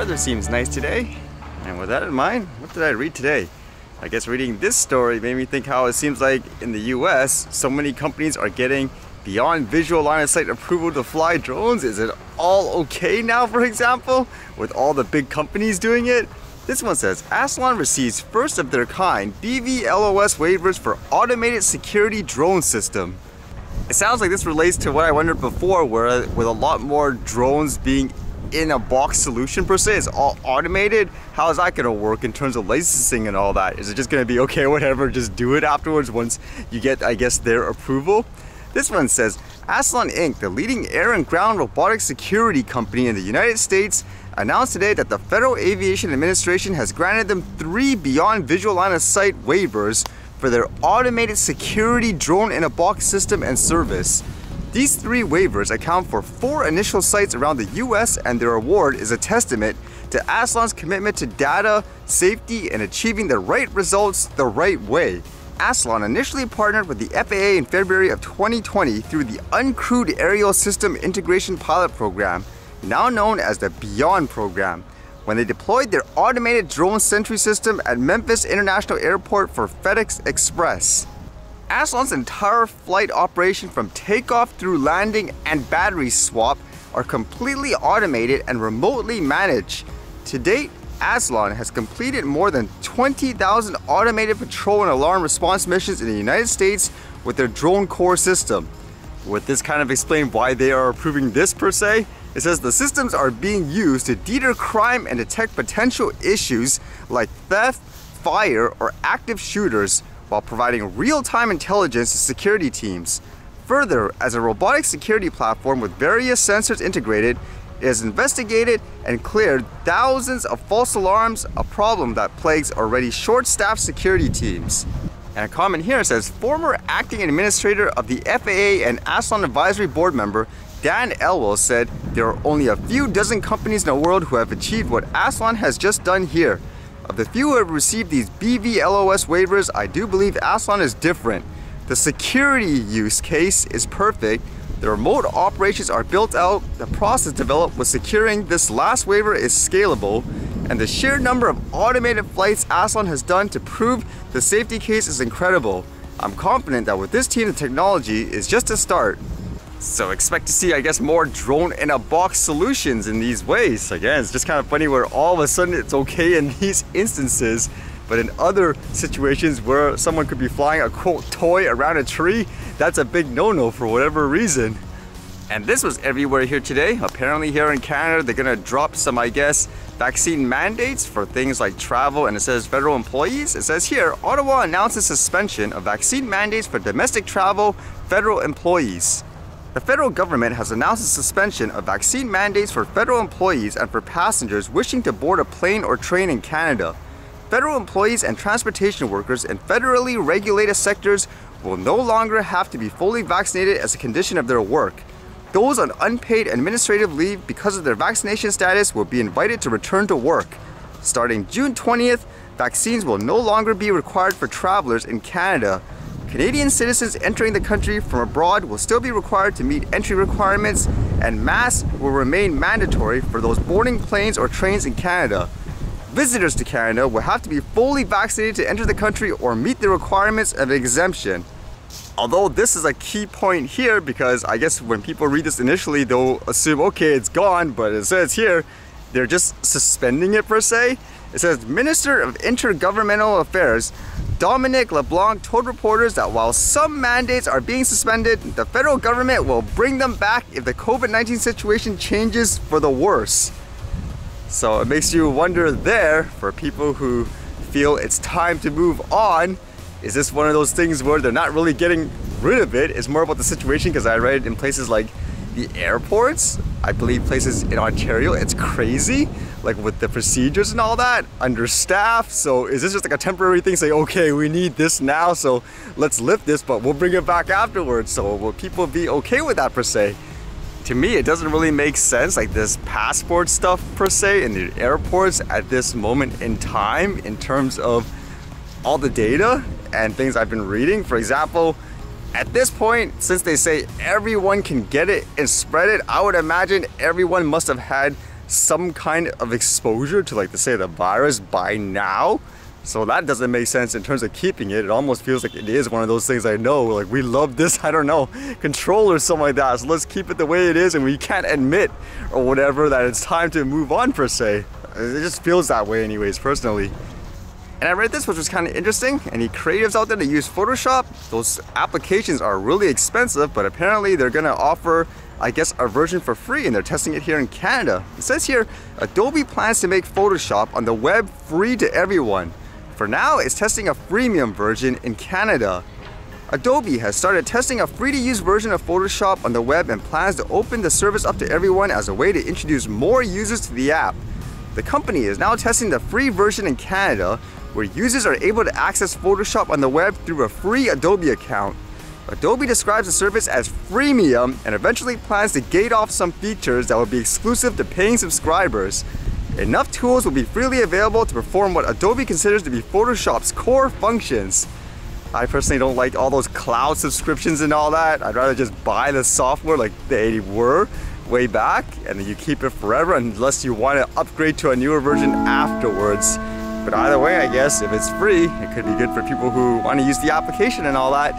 weather seems nice today. And with that in mind, what did I read today? I guess reading this story made me think how it seems like in the US, so many companies are getting beyond visual line of sight approval to fly drones. Is it all okay now, for example, with all the big companies doing it? This one says, Asylon receives first of their kind BVLOS waivers for automated security drone system. It sounds like this relates to what I wondered before, where with a lot more drones being in a box solution per se, it's all automated. How is that gonna work in terms of licensing and all that? Is it just gonna be okay, whatever, just do it afterwards once you get, I guess, their approval? This one says, Asylon Inc., the leading air and ground robotic security company in the United States, announced today that the Federal Aviation Administration has granted them three beyond visual line of sight waivers for their automated security drone in a box system and service. These three waivers account for four initial sites around the US and their award is a testament to Asylon's commitment to data, safety, and achieving the right results the right way. Asylon initially partnered with the FAA in February of 2020 through the Uncrewed Aerial System Integration Pilot Program, now known as the Beyond Program, when they deployed their automated drone sentry system at Memphis International Airport for FedEx Express. Asylon's entire flight operation from takeoff through landing and battery swap are completely automated and remotely managed. To date, Asylon has completed more than 20,000 automated patrol and alarm response missions in the United States with their drone core system. Would this kind of explain why they are approving this per se? It says the systems are being used to deter crime and detect potential issues like theft, fire, or active shooters while providing real-time intelligence to security teams. Further, as a robotic security platform with various sensors integrated, it has investigated and cleared thousands of false alarms, a problem that plagues already short-staffed security teams. And a comment here says, former acting administrator of the FAA and Asylon Advisory Board member Dan Elwell said, there are only a few dozen companies in the world who have achieved what Asylon has just done here. Of the few who have received these BVLOS waivers, I do believe Asylon is different. The security use case is perfect, the remote operations are built out, the process developed with securing this last waiver is scalable, and the sheer number of automated flights Asylon has done to prove the safety case is incredible. I'm confident that with this team the technology is just a start. So expect to see, I guess, more drone in a box solutions in these ways. Again, it's just kind of funny where all of a sudden it's okay in these instances, but in other situations where someone could be flying a quote toy around a tree, that's a big no-no for whatever reason. And this was everywhere here today. Apparently here in Canada, they're gonna drop some, I guess, vaccine mandates for things like travel and it says federal employees. It says here, Ottawa announces suspension of vaccine mandates for domestic travel federal employees. The federal government has announced a suspension of vaccine mandates for federal employees and for passengers wishing to board a plane or train in Canada. Federal employees and transportation workers in federally regulated sectors will no longer have to be fully vaccinated as a condition of their work. Those on unpaid administrative leave because of their vaccination status will be invited to return to work. Starting June 20th, vaccines will no longer be required for travelers in Canada Canadian citizens entering the country from abroad will still be required to meet entry requirements and masks will remain mandatory for those boarding planes or trains in Canada. Visitors to Canada will have to be fully vaccinated to enter the country or meet the requirements of exemption. Although this is a key point here because I guess when people read this initially they'll assume okay it's gone but it says here they're just suspending it per se. It says Minister of Intergovernmental Affairs Dominic LeBlanc told reporters that while some mandates are being suspended, the federal government will bring them back if the COVID-19 situation changes for the worse. So it makes you wonder there, for people who feel it's time to move on, is this one of those things where they're not really getting rid of it? It's more about the situation because I read in places like the airports, I believe places in Ontario, it's crazy, like with the procedures and all that, understaffed. So is this just like a temporary thing? Say, okay, we need this now, so let's lift this, but we'll bring it back afterwards. So will people be okay with that per se? To me, it doesn't really make sense, like this passport stuff per se in the airports at this moment in time in terms of all the data and things I've been reading. For example, at this point, since they say everyone can get it and spread it, I would imagine everyone must have had some kind of exposure to like, to say the virus by now. So that doesn't make sense in terms of keeping it. It almost feels like it is one of those things I know, like we love this, I don't know, control or something like that. So let's keep it the way it is and we can't admit or whatever that it's time to move on per se. It just feels that way anyways, personally. And I read this, which was kind of interesting. Any creatives out there that use Photoshop, those applications are really expensive, but apparently they're gonna offer, I guess, a version for free, and they're testing it here in Canada. It says here, Adobe plans to make Photoshop on the web free to everyone. For now, it's testing a freemium version in Canada. Adobe has started testing a free-to-use version of Photoshop on the web and plans to open the service up to everyone as a way to introduce more users to the app. The company is now testing the free version in Canada, where users are able to access Photoshop on the web through a free Adobe account. Adobe describes the service as freemium and eventually plans to gate off some features that will be exclusive to paying subscribers. Enough tools will be freely available to perform what Adobe considers to be Photoshop's core functions. I personally don't like all those cloud subscriptions and all that. I'd rather just buy the software like they were way back and then you keep it forever unless you want to upgrade to a newer version afterwards. But either way, I guess, if it's free, it could be good for people who want to use the application and all that.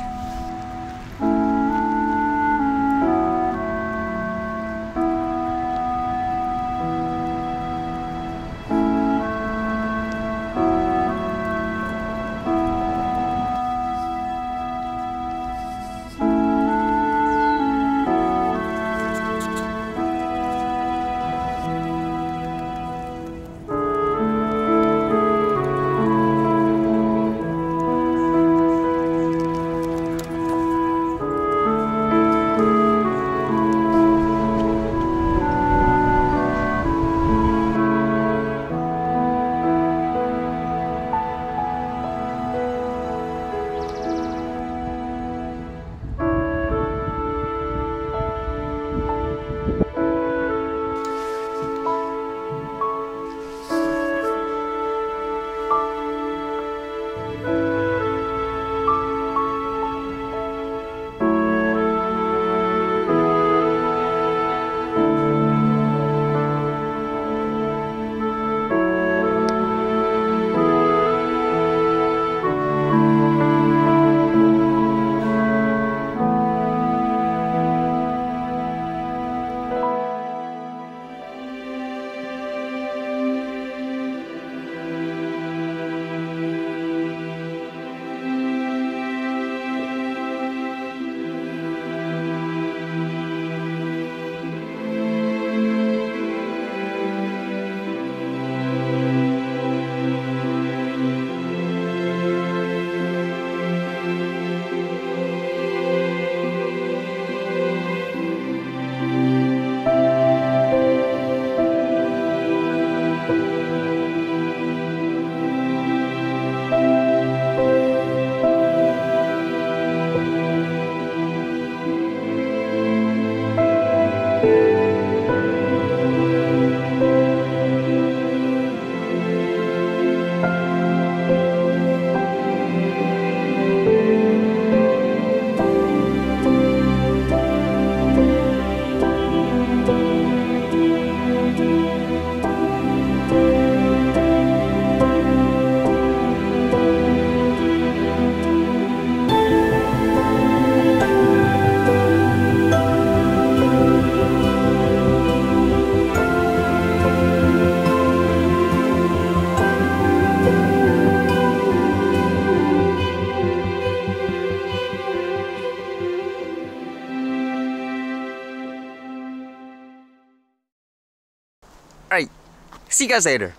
Alright, see you guys later.